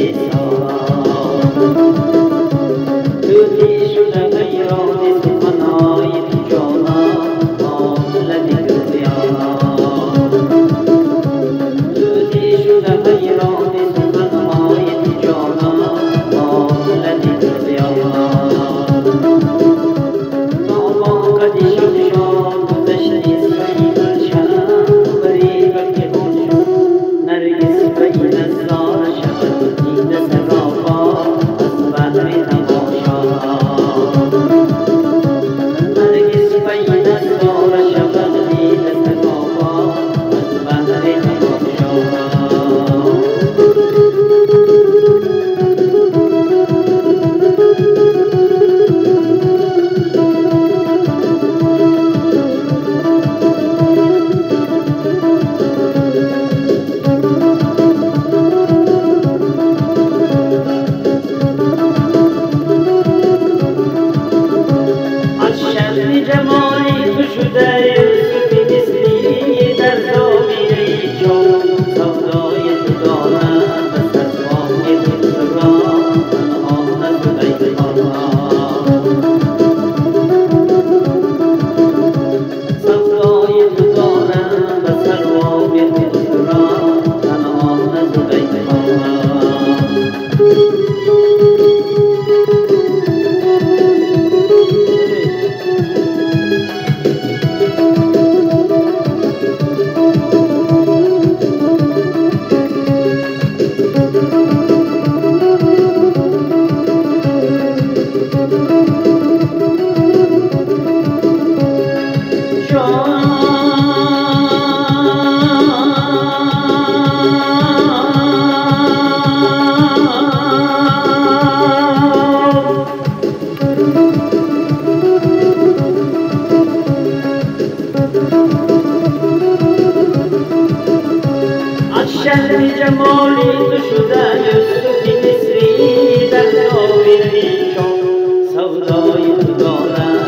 谢啊 Oh. به جمال تو شده یوسفی مصری در نام سودای تو دارم